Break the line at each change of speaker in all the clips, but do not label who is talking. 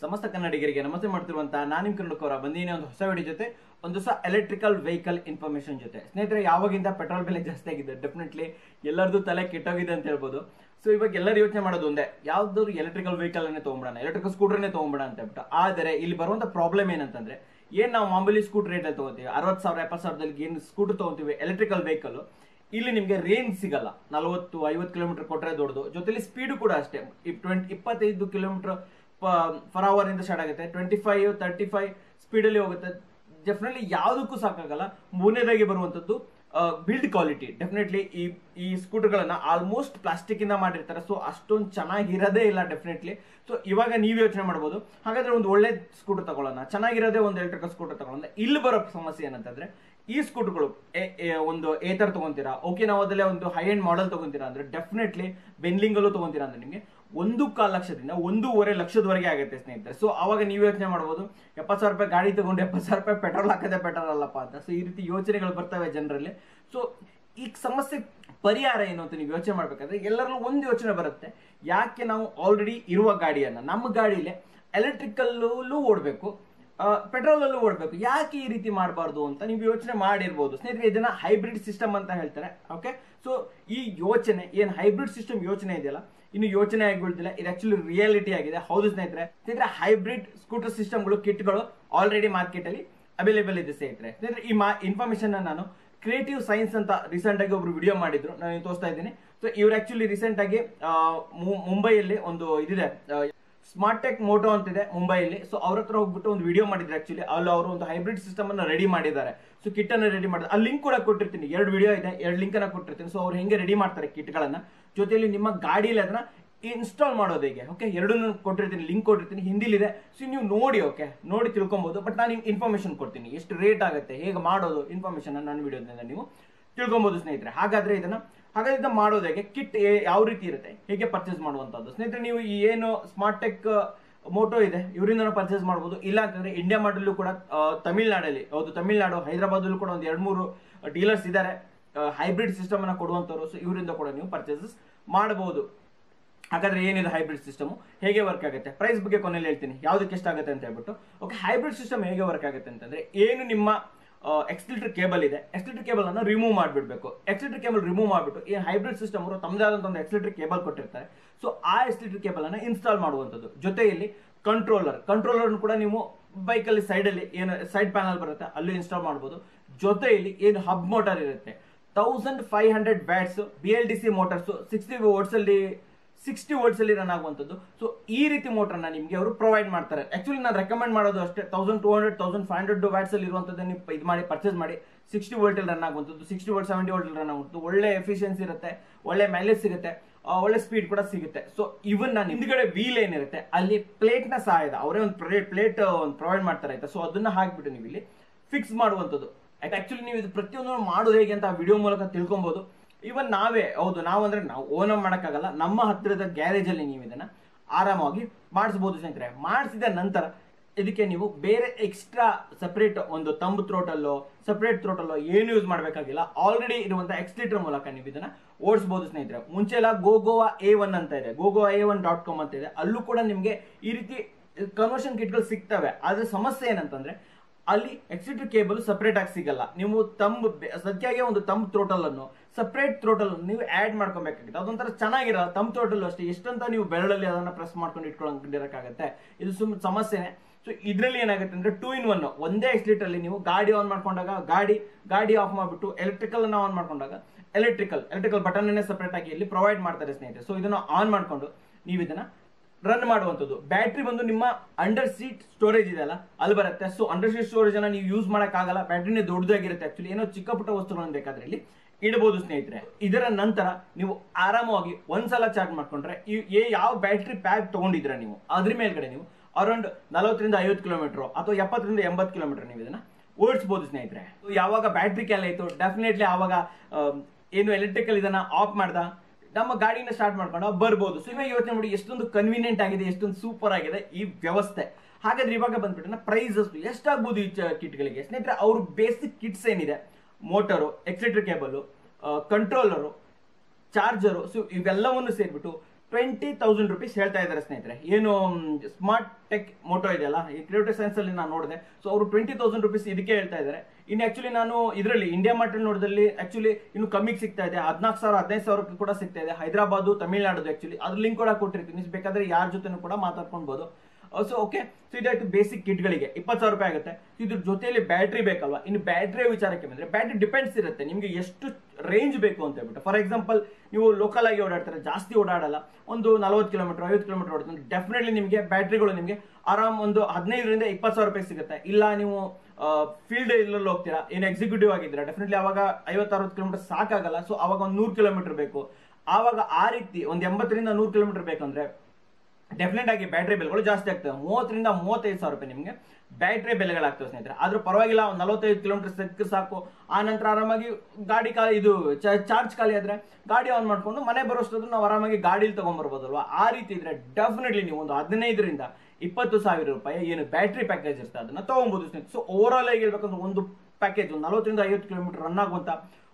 ಸಮಸ್ತ ಕನ್ನಡಿಗರಿಗೆ ನಮಸ್ತೆ ಮಾಡ್ತಿರುವಂತಹ ನಾನು ನಿಮ್ಮ ಕನ್ನಡಕವರ ಬಂದಿನಿ ಒಂದು ಹೊಸ ವಿಡಿಯೋ ಜೊತೆ, ಒಂದು ಹೊಸ ಎಲೆಕ್ಟ್ರಿಕಲ್ ವೆಹಿಕಲ್ ಇನ್ಫಾರ್ಮೇಶನ್ ಜೊತೆ. ಸ್ನೇಹಿತರೆ, ಯಾವಾಗಿಂದ ಪೆಟ್ರೋಲ್ ಬೆಲೆ ಜಾಸ್ತಿ ಆಗಿದೆ? ಡೆಫಿನೆಟ್ಲಿ ಎಲ್ಲರದು ತಲೆ ಕೆಟ್ಟೋಗಿದೆ ಅಂತ ಹೇಳ್ಬೋದು. ಸೊ ಇವಾಗ ಎಲ್ಲರೂ ಯೋಚನೆ ಮಾಡೋದು ಒಂದೇ. ಯಾವ್ದಾದ್ರು ಎಲೆಕ್ಟ್ರಿಕಲ್ ವೆಹಿಕಲ್ ಅನ್ನೇ ತೊಗೊಂಬಿಡೋಣ ಎಲೆಕ್ಟ್ರಿಕಲ್ ಸ್ಕೂಟರ್ನೇ ತಗೊಂಬಿಡ ಅಂತ ಹೇಳ್ಬಿಟ್ಟು ಆದರೆ, ಇಲ್ಲಿ ಬರುವಂತ ಪ್ರಾಬ್ಲಮ್ ಏನಂತಂದ್ರೆ, ಏನ್ ನಾವು ಮಾಮೂಲಿ ಸ್ಕೂಟರ್ ರೇಟಲ್ಲಿ ತೊಗೋತೀವಿ ತಗೋತೀವಿ? ಅರವತ್ತು ಸಾವಿರ, ಎಪ್ಪತ್ತು ಸಾವಿರದಲ್ಲಿ ಏನು ಸ್ಕೂಟರ್ ತಗೋತೀವಿ? ಎಲೆಕ್ಟ್ರಿಕಲ್ ವೆಹಿಕಲ್ ಇಲ್ಲಿ ನಿಮಗೆ ರೇಂಜ್ ಸಿಗಲ್ಲ. ನಲವತ್ತು, ಐವತ್ತು ಕಿಲೋಮೀಟರ್ ಕೊಟ್ಟರೆ ದೊಡ್ಡದು. ಜೊತೆಲಿ ಸ್ಪೀಡ್ ಕೂಡ ಅಷ್ಟೇ. ಟ್ವೆಂಟಿ ಇಪ್ಪತ್ತೈದು ಕಿಲೋಮೀಟರ್ ಫರ್ ಅವರ್ ಇಂದ ಸ್ಟಾರ್ಟ್ ಆಗುತ್ತೆ. ಟ್ವೆಂಟಿ ಫೈವ್ ತರ್ಟಿ ಫೈವ್ ಸ್ಪೀಡಲ್ಲಿ ಹೋಗುತ್ತೆ. ಡೆಫಿನೆಟ್ಲಿ ಯಾವುದಕ್ಕೂ ಸಾಕಾಗಲ್ಲ. ಮೂರನೇದಾಗಿ ಬರುವಂತದ್ದು ಬಿಲ್ಡ್ ಕ್ವಾಲಿಟಿ ಡೆಫಿನೆಟ್ಲಿ ಈ ಈ ಸ್ಕೂಟರ್ಗಳನ್ನ ಆಲ್ಮೋಸ್ಟ್ ಪ್ಲಾಸ್ಟಿಕ್ ಇಂದ ಮಾಡಿರ್ತಾರೆ. ಸೊ ಅಷ್ಟೊಂದು ಚೆನ್ನಾಗಿರೋದೇ ಇಲ್ಲ ಡೆಫಿನೆಟ್ಲಿ ಸೊ ಇವಾಗ ನೀವು ಯೋಚನೆ ಮಾಡ್ಬೋದು. ಹಾಗಾದ್ರೆ ಒಂದು ಒಳ್ಳೆ ಸ್ಕೂಟರ್ ತಗೊಳ್ಳೋಣ. ಚೆನ್ನಾಗಿರೋದೇ ಒಂದು ಎಲೆಕ್ಟ್ರಿಕಲ್ ಸ್ಕೂಟರ್ ತಗೊಳ್ಳೋಣ. ಇಲ್ಲಿ ಬರೋ ಸಮಸ್ಯೆ ಏನಂತಂದ್ರೆ, ಈ ಸ್ಕೂಟರ್ಗಳು ಒಂದು ಏತರ್ ತಗೊಂತೀರಾ? ಓಕೆ ನಾವು ಅದಲ್ಲೇ ಒಂದು ಹೈ ಎಂಡ್ ಮಾಡೆಲ್ ತಗೊಂತೀರಾ ಅಂದ್ರೆ ಡೆಫಿನೆಟ್ಲಿ ಬೆನ್ಲಿಂಗಲ್ಲೂ ತಗೊಂತೀರಾ ಅಂದ್ರೆ ನಿಮಗೆ? ಒಂದು ಕಾಲು ಲಕ್ಷದಿಂದ ಒಂದೂವರೆ ಲಕ್ಷದವರೆಗೆ ಆಗುತ್ತೆ ಸ್ನೇಹಿತರೆ. ಸೊ ಅವಾಗ ನೀವು ಯೋಚನೆ ಮಾಡ್ಬೋದು, ಎಪ್ಪತ್ತು ಸಾವಿರ ರೂಪಾಯಿ ಗಾಡಿ ತಗೊಂಡು ಎಪ್ಪತ್ತು ಸಾವಿರ ರೂಪಾಯಿ ಪೆಟ್ರೋಲ್ ಹಾಕದೆ ಪೆಟ್ರೋಲ್ ಅಲ್ಲಪ್ಪ ಅಂತ. ಸೊ ಈ ರೀತಿ ಯೋಚನೆಗಳು ಬರ್ತವೆ ಜನರಲ್ಲಿ. ಸೊ ಈ ಸಮಸ್ಯೆ ಪರಿಹಾರ ಏನು ಅಂತ ನೀವು ಯೋಚನೆ ಮಾಡ್ಬೇಕಾದ್ರೆ, ಎಲ್ಲರಲ್ಲೂ ಒಂದು ಯೋಚನೆ ಬರುತ್ತೆ. ಯಾಕೆ ನಾವು ಆಲ್ರೆಡಿ ಇರುವ ಗಾಡಿಯನ್ನು, ನಮ್ಮ ಗಾಡಿಲೆ ಎಲೆಕ್ಟ್ರಿಕಲ್ಲೂ ಓಡಬೇಕು ಪೆಟ್ರೋಲಲ್ಲೂ ಓಡಬೇಕು, ಯಾಕೆ ಈ ರೀತಿ ಮಾಡಬಾರ್ದು ಅಂತ ನೀವು ಯೋಚನೆ ಮಾಡಿರ್ಬೋದು. ಸ್ನೇಹಿತರೆ, ಇದನ್ನ ಹೈಬ್ರಿಡ್ ಸಿಸ್ಟಮ್ ಅಂತ ಹೇಳ್ತಾರೆ ಓಕೆ ಸೊ ಈ ಯೋಚನೆ, ಏನು ಹೈಬ್ರಿಡ್ ಸಿಸ್ಟಮ್ ಯೋಚನೆ ಇದೆಯಲ್ಲ ಇನ್ನು ಯೋಚನೆ ಆಗಿಬಿಡ್ತಿಲ್ಲ. ಇದು ಆಕ್ಚುಲಿ ರಿಯಾಲಿಟಿ ಆಗಿದೆ. ಹೌದು ಸ್ನೇಹಿತರೆ. ಸ್ನೇಹಿತರೆ ಹೈಬ್ರಿಡ್ ಸ್ಕೂಟರ್ ಸಿಸ್ಟಮ್ಗಳು ಕಿಟ್ಗಳು ಆಲ್ರೆಡಿ ಮಾರ್ಕೆಟ್ ಅಲ್ಲಿ ಅವೈಲೇಬಲ್ ಇದೆ ಸ್ನೇಹಿತರೆ. ಸ್ನೇಹಿತರೆ, ಈ ಮಾ ಇನ್ಫಾರ್ಮೇಶನ್ ನಾನು ಕ್ರಿಯೇಟಿವ್ ಸೈನ್ಸ್ ಅಂತ ರೀಸೆಂಟ್ ಆಗಿ ಒಬ್ರು ವಿಡಿಯೋ ಮಾಡಿದ್ರು. ನಾನು ತೋರಿಸ್ತಾ ಇದ್ದೀನಿ. ಸೊ ಇವ್ರು ಆಕ್ಚುಲಿ ರೀಸೆಂಟ್ ಆಗಿ ಮುಂಬೈಯಲ್ಲಿ ಒಂದು ಇದಿದೆ. ಸ್ಮಾರ್ಟ್ ಟೆಕ್ ಮೋಟೋ ಅಂತಿದೆ ಮುಂಬೈಯಲ್ಲಿ. ಸೊ ಅವ್ರ ಹತ್ರ ಹೋಗ್ಬಿಟ್ಟು ಒಂದು ವಿಡಿಯೋ ಮಾಡಿದ್ರು ಆಕ್ಚುಲಿ ಅಲ್ಲಿ ಅವರು ಒಂದು ಹೈಬ್ರಿಡ್ ಸಿಸ್ಟಮ್ ಅನ್ನ ರೆಡಿ ಮಾಡಿದ್ದಾರೆ. ಸೊ ಕಿಟ್ ಅನ್ನ ರೆಡಿ ಮಾಡಿದ್ರೆ ಆ ಲಿಂಕ್ ಕೂಡ ಕೊಟ್ಟಿರ್ತೀನಿ. ಎರಡು ವಿಡಿಯೋ ಇದೆ, ಎರಡು ಲಿಂಕ್ ಅನ್ನ ಕೊಟ್ಟಿರ್ತೀನಿ. ಸೊ ಅವ್ರು ಹೆಂಗೆ ರೆಡಿ ಮಾಡ್ತಾರೆ ಕಿಟ್ಗಳನ್ನ ಜೊತೆಯಲ್ಲಿ ನಿಮ್ಮ ಗಾಡಿಯಲ್ಲಿ ಅದನ್ನ ಇನ್ಸ್ಟಾಲ್ ಮಾಡೋದು ಹೇಗೆ? ಓಕೆ ಎರಡನ್ನೂ ಕೊಟ್ಟಿರ್ತೀನಿ ಲಿಂಕ್ ಕೊಟ್ಟಿರ್ತೀನಿ. ಹಿಂದಿಲಿದೆ. ಸೊ ನೀವು ನೋಡಿ ಓಕೆ ನೋಡಿ ತಿಳ್ಕೊಬಹುದು ಬಟ್ ನಾನು ಇನ್ಫಾರ್ಮೇಶನ್ ಕೊಡ್ತೀನಿ. ಎಷ್ಟು ರೇಟ್ ಆಗುತ್ತೆ, ಹೇಗೆ ಮಾಡೋದು ಇನ್ಫಾರ್ಮೇಶನ್ ನನ್ನ ವಿಡಿಯೋದಿಂದ ನೀವು ತಿಳ್ಕೊಬಹುದು ಸ್ನೇಹಿತರೆ. ಹಾಗಾದ್ರೆ ಇದನ್ನ ಹಾಗಾದ್ರೆ ಇದನ್ನ ಮಾಡೋದು ಹೇಗೆ? ಕಿಟ್ ಯಾವ ರೀತಿ ಇರುತ್ತೆ? ಹೇಗೆ ಪರ್ಚೇಸ್ ಮಾಡುವಂತದ್ದು ಸ್ನೇಹಿತರೆ, ನೀವು ಈ ಏನು ಸ್ಮಾರ್ಟ್ ಟೆಕ್ ಮೋಟೋ ಇದೆ ಇವರಿಂದ ಪರ್ಚೇಸ್ ಮಾಡಬಹುದು ಇಲ್ಲ ಅಂತಂದ್ರೆ ಇಂಡಿಯಾ ಮಾಡಲ್ಲೂ ಕೂಡ ತಮಿಳ್ನಾಡಲ್ಲಿ, ಹೌದು, ತಮಿಳ್ನಾಡು ಹೈದರಾಬಾದಲ್ಲೂ ಕೂಡ ಒಂದು ಎರಡು ಮೂರು ಡೀಲರ್ಸ್ ಇದ್ದಾರೆ ಹೈಬ್ರಿಡ್ ಸಿಸ್ಟಮ್ ಅನ್ನ ಕೊಡುವಂತವರು ಸೊ ಇವರಿಂದ ಕೂಡ ನೀವು ಪರ್ಚೇಸಸ್ ಮಾಡಬಹುದು ಹಾಗಾದ್ರೆ ಏನಿದೆ ಹೈಬ್ರಿಡ್ ಸಿಸ್ಟಮ್ ಹೇಗೆ ವರ್ಕ್ ಆಗುತ್ತೆ? ಪ್ರೈಸ್ ಬಗ್ಗೆ ಕೊನೆಯಲ್ಲಿ ಹೇಳ್ತೀನಿ. ಯಾವ್ದಕ್ಕೆ ಎಷ್ಟಾಗುತ್ತೆ ಅಂತ ಹೇಳ್ಬಿಟ್ಟು. ಓಕೆ ಹೈಬ್ರಿಡ್ ಸಿಸ್ಟಮ್ ಹೇಗೆ ವರ್ಕ್ ಆಗುತ್ತೆ ಅಂತಂದ್ರೆ, ಏನು ನಿಮ್ಮ ಎಕ್ಸ್ಲಿಟರ್ ಕೇಬಲ್ ಇದೆ. ಎಕ್ಸ್ಲಿಟರ್ ಕೇಬಲ್ ಅನ್ನು ರಿಮೂವ್ ಮಾಡಿಬಿಡ್ಬೇಕು. ಎಕ್ಸ್ಲಿಟರ್ ಕೇಬಲ್ ರಿಮೂವ್ ಮಾಡಿಬಿಟ್ಟು ಈ ಹೈಬ್ರಿಡ್ ಸಿಸ್ಟಮ್ ಅವರು ತಮ್ಮದೇ ಒಂದು ಎಕ್ಸ್ಲಿಟರ್ ಕೇಬಲ್ ಕೊಟ್ಟಿರ್ತಾರೆ. ಸೊ ಆ ಎಕ್ಸ್ಲಿಟರ್ ಕೇಬಲ್ ಅನ್ನು ಇನ್ಸ್ಟಾಲ್ ಮಾಡುವಂಥದ್ದು. ಜೊತೆಯಲ್ಲಿ ಕಂಟ್ರೋಲರ್ ಕಂಟ್ರೋಲರ್ ಕೂಡ ನೀವು ಬೈಕಲ್ಲಿ ಸೈಡಲ್ಲಿ ಏನು ಸೈಡ್ ಪ್ಯಾನಲ್ ಬರುತ್ತೆ, ಅಲ್ಲೂ ಇನ್ಸ್ಟಾಲ್ ಮಾಡಬಹುದು ಜೊತೆಯಲ್ಲಿ ಏನು ಹಬ್ ಮೋಟರ್ ಇರುತ್ತೆ. Thousand five hundred watts B L D C motors sixty volts ಅಲ್ಲಿ ಸಿಕ್ಸ್ಟಿ ವೋಲ್ಟ್ಸ್ ಅಲ್ಲಿ ರನ್ ಆಗುವಂಥದ್ದು. ಸೊ ಈ ರೀತಿ ಮೋಟರ್ನ ನಿಮಗೆ ಅವರು ಪ್ರೊವೈಡ್ ಮಾಡ್ತಾರೆ. ಆ್ಯಕ್ಚುಲಿ ನಾನು ರೆಕಮೆಂಡ್ ಮಾಡೋದು ಅಷ್ಟೇ. Thousand two hundred thousand five hundred watts ಅಲ್ಲಿ ಇರುವಂಥದ್ದು ನೀವು ಇದು ಮಾಡಿ ಪರ್ಚೇಸ್ ಮಾಡಿ. ಸಿಕ್ಸ್ಟಿ ವೋಲ್ಟ್ ಅಲ್ಲಿ ರನ್ ಆಗುವಂಥದ್ದು. Sixty volt seventy volt run ಆಗುವಂಥದ್ದು. ಒಳ್ಳೆ ಎಫಿಷಿಯನ್ಸಿ ಇರುತ್ತೆ. ಒಳ್ಳೆ ಮೈಲೇಜ್ ಸಿಗುತ್ತೆ. ಒಳ್ಳೆ ಸ್ಪೀಡ್ ಕೂಡ ಸಿಗುತ್ತೆ. ಸೊ ಇವನ್ ನಾನು ಹಿಂದ್ಗಡೆ ವೀಲ್ ಏನಿರುತ್ತೆ, ಅಲ್ಲಿ ಪ್ಲೇಟ್ನ ಸಹಾಯದ ಅವರೇ ಒಂದು ಪ್ಲೇಟ್ ಒಂದು ಪ್ರೊವೈಡ್ ಮಾಡ್ತಾರೆ ಆಯ್ತಾ? ಸೊ ಅದನ್ನ ಹಾಕ್ಬಿಟ್ಟು ನೀವು ಇಲ್ಲಿ ಫಿಕ್ಸ್ ಮಾಡುವಂಥದ್ದು. ಆಕ್ಚುಲಿ ನೀವು ಇದು ಪ್ರತಿಯೊಂದು ಮಾಡೋದು ಹೇಗೆ ಅಂತ ವಿಡಿಯೋ ಮೂಲಕ ತಿಳ್ಕೊಬಹುದು ಇವನ್ ನಾವೇ, ಹೌದು ನಾವು ಅಂದ್ರೆ ನಾವು ಓನ್ ಮಾಡೋಕ್ಕಾಗಲ್ಲ. ನಮ್ಮ ಹತ್ತಿರದ ಗ್ಯಾರೇಜ್ ಅಲ್ಲಿ ನೀವು ಇದನ್ನ ಆರಾಮಾಗಿ ಮಾಡಿಸಬಹುದು ಸ್ನೇಹಿತರೆ. ಮಾಡಿಸಿದ ನಂತರ ಇದಕ್ಕೆ ನೀವು ಬೇರೆ ಎಕ್ಸ್ಟ್ರಾ ಸಪ್ರೇಟ್ ಒಂದು ತಂಬ್ ತ್ರೋಟಲ್ಲೋ ಸಪ್ರೇಟ್ ತ್ರೋಟಲ್ಲೋ ಏನು ಯೂಸ್ ಮಾಡಬೇಕಾಗಿಲ್ಲ. ಆಲ್ರೆಡಿ ಇರುವಂತ ಎಕ್ಸ್ಲೀಟರ್ ಮೂಲಕ ನೀವು ಇದನ್ನ ಓಡಿಸಬಹುದು ಸ್ನೇಹಿತರೆ. ಮುಂಚೆ ಎಲ್ಲ ಗೋಗೋವಾ ಎ ಒನ್ ಅಂತ ಇದೆ. GoGoA A one dot com ಅಂತ ಇದೆ. ಅಲ್ಲೂ ಕೂಡ ನಿಮಗೆ ಈ ರೀತಿ ಕನ್ವರ್ಷನ್ ಕಿಟ್ಗಳು ಸಿಗ್ತವೆ. ಆದ್ರೆ ಸಮಸ್ಯೆ ಏನಂತಂದ್ರೆ ಅಲ್ಲಿ ಎಕ್ಸಿಟರ್ ಕೇಬಲ್ ಸಪರೇಟ್ ಆಗಿ ಸಿಗಲ್ಲ. ನೀವು ತಂಬ್ ಸದ್ಯಾಗೆ ಒಂದು ತಂಬ್ ಥ್ರೋಟಲ್ ಅನ್ನು ಸಪರೇಟ್ ಥ್ರೋಟಲ್ ನೀವು ಆಡ್ ಮಾಡ್ಕೊಬೇಕಾಗುತ್ತೆ. ಅದೊಂಥರ ಚೆನ್ನಾಗಿರಲ್ಲ. ತಂಬ್ ಥ್ರೋಟಲ್ ಅಷ್ಟೇ. ಎಷ್ಟಂತ ನೀವು ಬೆರಳಲ್ಲಿ ಅದನ್ನ ಪ್ರೆಸ್ ಮಾಡ್ಕೊಂಡು ಇಟ್ಕೊಂಡಿರಕ್ಕಾಗತ್ತೆ ಇದು ಸುಮ್ ಸಮಸ್ಯೆನೆ. ಸೊ ಇದರಲ್ಲಿ ಏನಾಗುತ್ತೆ ಅಂದ್ರೆ ಟೂ ಇನ್ ಒನ್ ಒಂದೇ ಎಕ್ಸ್ಲೀಟರ್ ಅಲ್ಲಿ ನೀವು ಗಾಡಿ ಆನ್ ಮಾಡ್ಕೊಂಡಾಗ ಗಾಡಿ ಗಾಡಿ ಆಫ್ ಮಾಡಿಬಿಟ್ಟು ಎಲೆಕ್ಟ್ರಿಕಲ್ ಅನ್ನ ಆನ್ ಮಾಡ್ಕೊಂಡಾಗ ಎಲೆಕ್ಟ್ರಿಕಲ್ ಎಲೆಕ್ಟ್ರಿಕಲ್ ಬಟನ್ ಸಪರೇಟ್ ಆಗಿ ಇಲ್ಲಿ ಪ್ರೊವೈಡ್ ಮಾಡ್ತಾರೆ ಸ್ನೇಹಿತರೆ. ಸೊ ಇದನ್ನ ಆನ್ ಮಾಡ್ಕೊಂಡು ನೀವು ಇದನ್ನ ರನ್ ಮಾಡುವಂಥದ್ದು. ಬ್ಯಾಟ್ರಿ ಬಂದು ನಿಮ್ಮ ಅಂಡರ್ ಸೀಟ್ ಸ್ಟೋರೇಜ್ ಇದೆ ಅಲ್ಲ, ಅಲ್ಲಿ ಬರುತ್ತೆ. ಸೊ ಅಂಡರ್ ಸೀಟ್ ಸ್ಟೋರೇಜ್ ಅನ್ನ ನೀವು ಯೂಸ್ ಮಾಡೋಕ್ಕಾಗಲ್ಲ. ಬ್ಯಾಟ್ರಿನೇ ದೊಡ್ಡದಾಗಿರುತ್ತೆ. ಆಕ್ಚುಲಿ ಏನೋ ಚಿಕ್ಕ ಪುಟ್ಟ ವಸ್ತುಗಳನ್ನು ಬೇಕಾದ್ರೆ ಇಲ್ಲಿ ಇಡಬಹುದು ಸ್ನೇಹಿತರೆ. ಇದರ ನಂತರ ನೀವು ಆರಾಮವಾಗಿ ಒಂದ್ಸಲ ಚಾರ್ಜ್ ಮಾಡ್ಕೊಂಡ್ರೆ, ಈ ಯಾವ ಬ್ಯಾಟ್ರಿ ಪ್ಯಾಕ್ ತಗೊಂಡಿದ್ರ ನೀವು, ಅದ್ರ ಮೇಲ್ಗಡೆ ನೀವು ಅರೌಂಡ್ ನಲವತ್ತರಿಂದ ಐವತ್ತು ಕಿಲೋಮೀಟರ್ ಅಥವಾ ಎಪ್ಪತ್ತರಿಂದ ಎಂಬತ್ತು ಕಿಲೋಮೀಟರ್ ನೀವು ಇದನ್ನ ಓಡಿಸಬಹುದು ಸ್ನೇಹಿತರೆ. ಯಾವಾಗ ಬ್ಯಾಟ್ರಿ ಕ್ಯಾಲ್ ಆಯಿತು ಡೆಫಿನೆಟ್ಲಿ ಆವಾಗ ಏನು ಎಲೆಕ್ಟ್ರಿಕಲ್ ಇದನ್ನ ಆಫ್ ಮಾಡ್ದ ನಮ್ಮ ಗಾಡಿನ ಸ್ಟಾರ್ಟ್ ಮಾಡ್ಕೊಂಡು ಬರ್ಬೋದು. ಸೊ ಇವಾಗ ಯೋಚನೆ ಮಾಡಿ ಎಷ್ಟೊಂದು ಕನ್ವೀನಿಯಂಟ್ ಆಗಿದೆ, ಎಷ್ಟೊಂದು ಸೂಪರ್ ಆಗಿದೆ ಈ ವ್ಯವಸ್ಥೆ. ಹಾಗಾದ್ರೆ ಇವಾಗ ಬಂದ್ಬಿಟ್ಟು ಪ್ರೈಸಸ್ ಎಷ್ಟಾಗ್ಬೋದು ಈ ಕಿಟ್ಗಳಿಗೆ ಸ್ನೇಹಿತರೆ, ಅವ್ರ ಬೇಸಿಕ್ ಕಿಟ್ಸ್ ಏನಿದೆ? Motor etcetera cable controller charger so ಇವೆಲ್ಲವನ್ನು ಸೇರಿಬಿಟ್ಟು ಟ್ವೆಂಟಿ ತೌಸಂಡ್ ರುಪೀಸ್ ಹೇಳ್ತಾ ಇದ್ದಾರೆ ಸ್ನೇಹಿತರೆ. ಏನು ಸ್ಮಾರ್ಟ್ ಟೆಕ್ ಮೋಟೋ ಇದೆಯಲ್ಲ, ಈ ಕ್ರಿಯೇಟಿವ್ ಸೈನ್ಸ್ ಅಲ್ಲಿ ನಾನು ನೋಡಿದೆ. ಸೊ ಅವರು ಟ್ವೆಂಟಿ ತೌಸಂಡ್ ರುಪೀಸ್ ಇದಕ್ಕೆ ಹೇಳ್ತಾ ಇದ್ದಾರೆ. ಇನ್ನು ಆಕ್ಚುಲಿ ನಾನು ಇದರಲ್ಲಿ ಇಂಡಿಯಾ ಮಾರ್ಟ್ ನೋಡಿದಲ್ಲಿ ಆಕ್ಚುಲಿ ಇನ್ನು ಕಮ್ಮಿಗೆ ಸಿಗ್ತಾ ಇದೆ. ಹದಿನಾಲ್ಕು ಸಾವಿರ, ಹದಿನೈದು ಸಾವಿರಕ್ಕೆ ಕೂಡ ಸಿಗ್ತಾ ಇದೆ. ಹೈದರಾಬಾದು ತಮಿಳ್ನಾಡು ಆಕ್ಚುಲಿ ಅದ್ರ ಲಿಂಕ್ ಕೂಡ ಕೊಟ್ಟಿರ್ತೀನಿ. ಬೇಕಾದ್ರೆ ಯಾರ ಜೊತೆನೂ ಕೂಡ ಮಾತಾಡ್ಕೊಳ್ಬಹುದು ಸೊ ಓಕೆ ಸೊ ಇದಾಯ್ತು ಬೇಸಿಕ್ ಕಿಟ್ಗಳಿಗೆ ಇಪ್ಪತ್ತು ಸಾವಿರ ರೂಪಾಯಿ ಆಗುತ್ತೆ. ಇದ್ರ ಜೊತೆಯಲ್ಲಿ ಬ್ಯಾಟ್ರಿ ಬೇಕಲ್ವಾ? ಇನ್ನು ಬ್ಯಾಟ್ರಿ ವಿಚಾರಕ್ಕೆ ಬಂದರೆ ಬ್ಯಾಟ್ರಿ ಡಿಪೆಂಡ್ಸ್ ಇರುತ್ತೆ. ನಿಮಗೆ ಎಷ್ಟು ರೇಂಜ್ ಬೇಕು ಅಂತ ಹೇಳ್ಬಿಟ್ಟು. ಫಾರ್ ಎಕ್ಸಾಂಪಲ್ ನೀವು ಲೋಕಲ್ ಆಗಿ ಓಡಾಡ್ತಾರೆ. ಜಾಸ್ತಿ ಓಡಾಡಲ್ಲ. ಒಂದು ನಲವತ್ತು ಕಿಲೋಮೀಟರ್ ಐವತ್ತು ಕಿಲೋಮೀಟರ್ ಓಡ್ತಾರೆ ಡೆಫಿನೆಟ್ಲಿ ನಿಮಗೆ ಬ್ಯಾಟ್ರಿಗಳು ನಿಮಗೆ ಆರಾಮ್ ಒಂದು ಹದಿನೈದರಿಂದ ಇಪ್ಪತ್ತು ಸಾವಿರ ರೂಪಾಯಿ ಸಿಗುತ್ತೆ. ಇಲ್ಲ ನೀವು ಫೀಲ್ಡ್ ಇಲ್ಲಲ್ಲಿ ಹೋಗ್ತೀರಾ? ಏನು ಎಕ್ಸಿಕ್ಯೂಟಿವ್ ಆಗಿದ್ದೀರಾ? ಡೆಫಿನೆಟ್ಲಿ ಅವಾಗ ಅರವತ್ತು ಕಿಲೋಮೀಟರ್ ಸಾಕಾಗಲ್ಲ. ಸೊ ಅವಾಗ ಒಂದು ನೂರು ಕಿಲೋಮೀಟರ್ ಬೇಕು. ಆವಾಗ ಆ ರೀತಿ, ಒಂದು ಎಂಬತ್ತರಿಂದ ನೂರು ಕಿಲೋಮೀಟರ್ ಬೇಕಂದ್ರೆ ಡೆಫಿನೆಟ್ ಆಗಿ ಬ್ಯಾಟ್ರಿ ಬೆಲೆಗಳು ಜಾಸ್ತಿ ಆಗ್ತವೆ ಮೂವತ್ತರಿಂದ ಮೂವತ್ತೈದು ಸಾವಿರ ರೂಪಾಯಿ ನಿಮಗೆ ಬ್ಯಾಟ್ರಿ ಬೆಲೆಗಳಾಗ್ತವೆ ಸ್ನೇಹಿತರೆ. ಆದ್ರೂ ಪರವಾಗಿಲ್ಲ, ಒಂದು ನಲವತ್ತೈದು ಕಿಲೋಮೀಟರ್ ಸಿಕ್ಕ ಸಾಕು. ಆ ನಂತರ ಆರಾಮಾಗಿ ಗಾಡಿ ಖಾಲಿ, ಇದು ಚಾರ್ಜ್ ಖಾಲಿ ಆದರೆ ಗಾಡಿ ಆನ್ ಮಾಡಿಕೊಂಡು ಮನೆ ಬರೋಷ್ಟು ನಾವು ಆರಾಮಾಗಿ ಗಾಡಿಲಿ ತಗೊಂಡ್ಬರ್ಬೋದಲ್ವಾ ಆ ರೀತಿ ಇದ್ರೆ ಡೆಫಿನೆಟ್ಲಿ ನೀವು ಒಂದು ಹದಿನೈದರಿಂದ ಇಪ್ಪತ್ತು ಸಾವಿರ ರೂಪಾಯಿ ಏನು ಬ್ಯಾಟ್ರಿ ಪ್ಯಾಕೇಜ್ ಇರ್ತದೆ, ಅದನ್ನು ತೊಗೊಬೋದು ಸ್ನೇಹಿತರೆ. ಸೊ ಓವರ್ ಆಲ್ ಆಗಿ ಹೇಳ್ಬೇಕಂದ್ರೆ ಒಂದು ಪ್ಯಾಕೇಜ್ ಒಂದು ನಲವತ್ತರಿಂದ ಐವತ್ತು ಕಿಲೋಮೀಟರ್ ರನ್ ಆಗುವಂಥ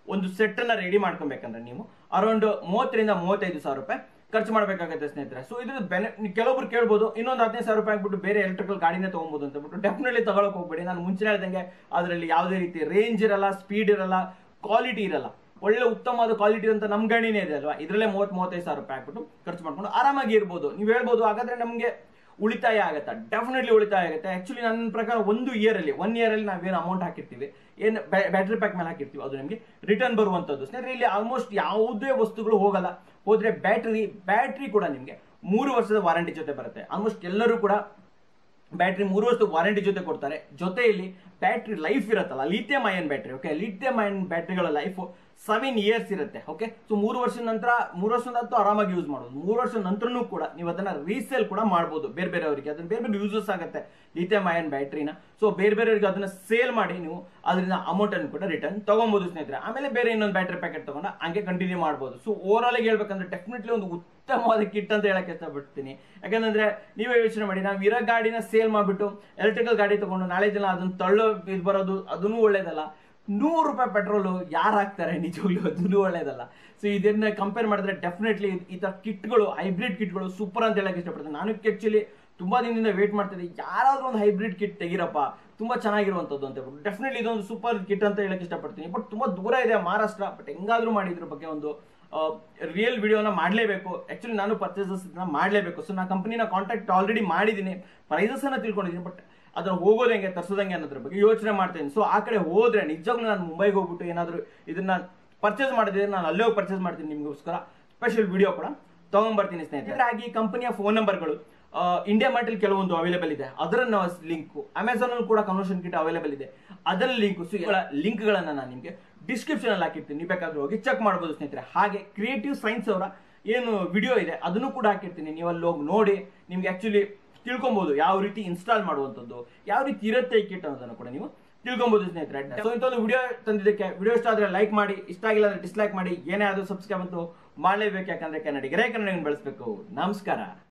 ಒಂದು ಸೆಟ್ಟನ್ನು ರೆಡಿ ಮಾಡ್ಕೊಬೇಕಂದ್ರೆ ನೀವು ಅರೌಂಡ್ ಮೂವತ್ತರಿಂದ ಮೂವತ್ತೈದು ಸಾವಿರ ರೂಪಾಯಿ ಖರ್ಚು ಮಾಡಬೇಕಾಗುತ್ತೆ ಸ್ನೇಹಿತರೆ. ಸೊ ಇದ್ರ ಬೆನೆ ಕೆಲವೊಬ್ರು ಕೇಳ್ಬೋದು, ಇನ್ನೊಂದು ಹದಿನೈದು ಸಾವಿರ ರೂಪಾಯಿ ಆಗ್ಬಿಟ್ಟು ಬೇರೆ ಎಲೆಕ್ಟ್ರಿಕಲ್ ಗಾಡಿನೇ ತಗೊಬೋದು ಅಂತ ಬಿಟ್ಟು ಡೆಫಿನೆಟ್ಲಿ ತಗೊಳಕ್ ಹೋಗ್ಬೇಡಿ. ನಾನು ಮುಂಚೆ ಹೇಳ್ದಂಗೆ ಅದರಲ್ಲಿ ಯಾವುದೇ ರೀತಿ ರೇಂಜ್ ಇರಲ್ಲ ಸ್ಪೀಡ್ ಇರಲ್ಲ ಕ್ವಾಲಿಟಿ ಇರಲ್ಲ. ಒಳ್ಳೆ ಉತ್ತಮವಾದ ಕ್ವಾಲಿಟಿ ಅಂತ ನಮ್ಮ ಗಣಿನೇ ಇದೆ ಅಲ್ವಾ? ಇದರಲ್ಲೇ ಮೂವತ್ತ್ ಮೂವತ್ತೈದು ಸಾವಿರ ರೂಪಾಯಿ ಹಾಕ್ಬಿಟ್ಟು ಖರ್ಚು ಮಾಡ್ಕೊಂಡು ಆರಾಮಾಗಿ ಇರ್ಬೋದು. ನೀವು ಹೇಳ್ಬೋದು, ಹಾಗಾದ್ರೆ ನಮಗೆ ಉಳಿತಾಯ ಆಗುತ್ತೆ ಡೆಫಿನೆಟ್ಲಿ ಉಳಿತಾಯ ಆಗುತ್ತೆ. ಆ್ಯಕ್ಚುಲಿ ನನ್ನ ಪ್ರಕಾರ ಒಂದು ಇಯರ್ ಅಲ್ಲಿ ಒನ್ ಇಯರ್ ಅಲ್ಲಿ ನಾವೇನು ಅಮೌಂಟ್ ಹಾಕಿರ್ತೀವಿ, ಏನು ಬ್ಯಾಟ್ರಿ ಪ್ಯಾಕ್ ಮೇಲೆ ಹಾಕಿರ್ತೀವಿ, ಅದು ನಿಮಗೆ ರಿಟರ್ನ್ ಬರುವಂಥದ್ದು. ಸ್ನೇಹಿತರೆ, ಇಲ್ಲಿ ಆಲ್ಮೋಸ್ಟ್ ಯಾವುದೇ ವಸ್ತುಗಳು ಹೋಗಲ್ಲ. ಹೋದರೆ ಬ್ಯಾಟ್ರಿ ಬ್ಯಾಟ್ರಿ ಕೂಡ ನಿಮಗೆ ಮೂರು ವರ್ಷದ ವಾರಂಟಿ ಜೊತೆ ಬರುತ್ತೆ. ಆಲ್ಮೋಸ್ಟ್ ಎಲ್ಲರೂ ಕೂಡ ಬ್ಯಾಟ್ರಿ ಮೂರು ವರ್ಷದ ವಾರಂಟಿ ಜೊತೆ ಕೊಡ್ತಾರೆ. ಜೊತೆಯಲ್ಲಿ ಬ್ಯಾಟ್ರಿ ಲೈಫ್ ಇರುತ್ತಲ್ಲ lithium ion battery okay lithium ion ಬ್ಯಾಟ್ರಿಗಳ life seven years ಇರುತ್ತೆ ಓಕೆ ಸೊ ಮೂರು ವರ್ಷದ ನಂತರ, ಮೂರು ವರ್ಷದ ಅಂತೂ ಆರಾಮಾಗಿ ಯೂಸ್ ಮಾಡೋದು. ಮೂರು ವರ್ಷದ ನಂತರನೂ ಕೂಡ ನೀವು ಅದನ್ನ ರೀಸೇಲ್ ಕೂಡ ಮಾಡ್ಬೋದು ಬೇರೆ ಬೇರೆ ಅವರಿಗೆ ಅದನ್ನ ಬೇರೆ ಬೇರೆ ಯೂಸಸ್ ಆಗುತ್ತೆ. ಲಿಥಿಯಂ ಅಯನ್ ಬ್ಯಾಟ್ರಿನ ಸೊ ಬೇರೆ ಬೇರೆಯವರಿಗೆ ಅದನ್ನ ಸೇಲ್ ಮಾಡಿ ನೀವು ಅದರಿಂದ ಅಮೌಂಟ್ ಅನ್ನು ಕೂಡ ರಿಟರ್ನ್ ತಗೊಬಹುದು ಸ್ನೇಹಿತರೆ. ಆಮೇಲೆ ಬೇರೆ ಇನ್ನೊಂದು ಬ್ಯಾಟ್ರಿ ಪ್ಯಾಕೆಟ್ ತಗೊಂಡ ಹಂಗೆ ಕಂಟಿನ್ಯೂ ಮಾಡ್ಬೋದು. ಸೊ ಓವರ್ ಆಲ್ ಹೇಳ್ಬೇಕಂದ್ರೆ ಡೆಫಿನೆಟ್ಲಿ ಒಂದು ಉತ್ತಮವಾದ ಕಿಟ್ ಅಂತ ಹೇಳಕ್ ಇಷ್ಟಪಡ್ತೀನಿ. ಯಾಕಂದ್ರೆ ನೀವೇ ಯೋಚನೆ ಮಾಡಿ, ನಾವು ಇರೋ ಗಾಡಿನ ಸೇಲ್ ಮಾಡಿಬಿಟ್ಟು ಎಲೆಕ್ಟ್ರಿಕಲ್ ಗಾಡಿ ತಗೊಂಡು ನಾಳೆ ದಿನ ಅದನ್ನ ತಳ್ಳೋ ಇದು ಬರೋದು, ಅದನ್ನು ಒಳ್ಳೇದಲ್ಲ. ನೂರು ರೂಪಾಯಿ ಪೆಟ್ರೋಲ್ ಯಾರು ಹಾಕ್ತಾರೆ ನಿಜವಾಗ್ಲೂ ಅದು ಒಳ್ಳೇದಲ್ಲ. ಸೊ ಇದನ್ನ ಕಂಪೇರ್ ಮಾಡಿದ್ರೆ ಡೆಫಿನೆಟ್ಲಿ ಈ ತರ ಕಿಟ್ಗಳು ಹೈಬ್ರಿಡ್ ಕಿಟ್ಗಳು ಸೂಪರ್ ಅಂತ ಹೇಳಕ್ಕೆ ಇಷ್ಟಪಡ್ತೀನಿ. ನಾನು ಆಕ್ಚುಲಿ ತುಂಬಾ ದಿನದಿಂದ ವೇಟ್ ಮಾಡ್ತಿದ್ದೆ ಯಾರಾದರೂ ಒಂದು ಹೈಬ್ರಿಡ್ ಕಿಟ್ ತೆಗಿರಪ್ಪ, ತುಂಬಾ ಚೆನ್ನಾಗಿರುವಂತದ್ದು ಅಂತ ಡೆಫಿನೆಟ್ಲಿ ಇದೊಂದು ಸೂಪರ್ ಕಿಟ್ ಅಂತ ಹೇಳಕ್ಕೆ ಇಷ್ಟಪಡ್ತೀನಿ. ಬಟ್ ತುಂಬಾ ದೂರ ಇದೆ ಮಹಾರಾಷ್ಟ್ರ ಬಟ್ ಹೆಂಗಾದರೂ ಮಾಡಿದ್ರ ಬಗ್ಗೆ ಒಂದು ರಿಯಲ್ ವಿಡಿಯೋನ ಮಾಡಲೇಬೇಕು. ಆ್ಯಕ್ಚುಲಿ ನಾನು ಪರ್ಚೇಸಸ್ ಮಾಡಲೇಬೇಕು. ಸೊ ನಾ ಕಂಪನಿನ ಕಾಂಟ್ಯಾಕ್ಟ್ ಆಲ್ರೆಡಿ ಮಾಡಿದ್ದೀನಿ. ಪ್ರೈಸಸ್ ಅನ್ನ ತಿಳ್ಕೊಂಡಿದ್ದೀನಿ ಬಟ್ ಅದನ್ನ ಹೋಗೋದು ಹೆಂಗೆ ತರ್ಸೋದಂಗೆ ಅನ್ನೋದ್ರ ಬಗ್ಗೆ ಯೋಚನೆ ಮಾಡ್ತೇನೆ. ಸೊ ಆ ಕಡೆ ಹೋದ್ರೆ ನಿಜವಾಗ್ಲೂ ನಾನು ಮುಂಬೈಗೆ ಹೋಗ್ಬಿಟ್ಟು ಏನಾದರೂ ಇದನ್ನ ಪರ್ಚೇಸ್ ಮಾಡಿದ್ರೆ ನಾನು ಅಲ್ಲೇ ಹೋಗಿ ಪರ್ಚೇಸ್ ಮಾಡ್ತೀನಿ ನಿಮಗೋಸ್ಕರ. ಸ್ಪೆಷಲ್ ವಿಡಿಯೋ ಕೂಡ ತಗೊಂಡ್ಬರ್ತೀನಿ ಸ್ನೇಹಿತರೆ. ಹಾಗೆ ಕಂಪನಿಯ ಫೋನ್ ನಂಬರ್ಗಳು ಇಂಡಿಯಾ ಮಾರ್ಟಲ್ಲಿ ಕೆಲವೊಂದು ಅವೈಲೇಬಲ್ ಇದೆ. ಅದರ ಲಿಂಕು ಅಮೆಝಾನ್ ಕೂಡ ಕನ್ವರ್ಷನ್ ಕಿಟ್ ಅವೈಲೇಬಲ್ ಇದೆ. ಅದರ ಲಿಂಕ್ ಸೊ ಲಿಂಕ್ ಗಳನ್ನ ನಾನು ನಿಮಗೆ ಡಿಸ್ಕ್ರಿಪ್ಷನ್ ಅಲ್ಲಿ ಹಾಕಿರ್ತೀನಿ. ನೀವು ಬೇಕಾದ್ರೆ ಹೋಗಿ ಚೆಕ್ ಮಾಡ್ಬೋದು ಸ್ನೇಹಿತರೆ. ಹಾಗೆ ಕ್ರಿಯೇಟಿವ್ ಸೈನ್ಸ್ ಅವರ ಏನು ವಿಡಿಯೋ ಇದೆ, ಅದನ್ನು ಕೂಡ ಹಾಕಿರ್ತೀನಿ. ನೀವು ಅಲ್ಲಿ ಹೋಗಿ ನೋಡಿ, ನಿಮ್ಗೆ ಆಕ್ಚುಲಿ ತಿಳ್ಕೊಬಹುದು ಯಾವ ರೀತಿ ಇನ್ಸ್ಟಾಲ್ ಮಾಡುವಂಥದ್ದು ಯಾವ ರೀತಿ ಇರುತ್ತೆ ಈ ಕಿಟ್ ಅನ್ನೋದನ್ನು ಕೂಡ ನೀವು ತಿಳ್ಕೊಬಹುದು ಸ್ನೇಹಿತರೆ. ಸೊ ಒಂದು ವಿಡಿಯೋ ತಂದಿದ್ದಕ್ಕೆ ವಿಡಿಯೋ ಇಷ್ಟ ಆದ್ರೆ ಲೈಕ್ ಮಾಡಿ ಇಷ್ಟ ಆಗಿಲ್ಲ ಅಂದ್ರೆ ಡಿಸ್ಲೈಕ್ ಮಾಡಿ ಏನೇ ಆದ್ರೂ ಸಬ್ಸ್ಕ್ರೈಬ್ ಅಂತೂ ಮಾಡಲೇಬೇಕು. ಯಾಕಂದ್ರೆ ಕನ್ನಡಿಗರೇ ಕನ್ನಡಿಗನ ಬೆಳೆಸಬೇಕು. ನಮಸ್ಕಾರ.